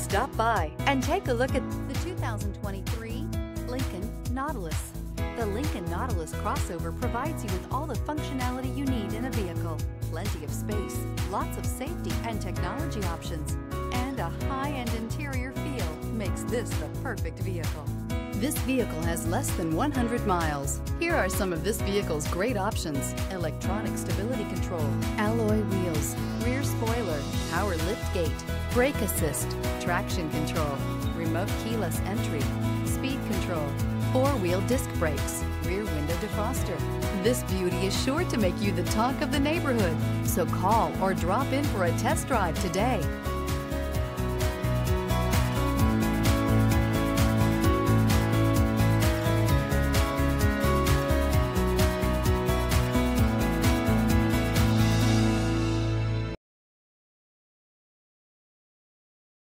Stop by and take a look at the 2023 Lincoln Nautilus. The Lincoln Nautilus crossover provides you with all the functionality you need in a vehicle. Plenty of space, lots of safety and technology options, and a high-end interior feel makes this the perfect vehicle. This vehicle has less than 100 miles. Here are some of this vehicle's great options. Electronic power lift gate, brake assist, traction control, remote keyless entry, speed control, four-wheel disc brakes, rear window defroster. This beauty is sure to make you the talk of the neighborhood. So call or drop in for a test drive today.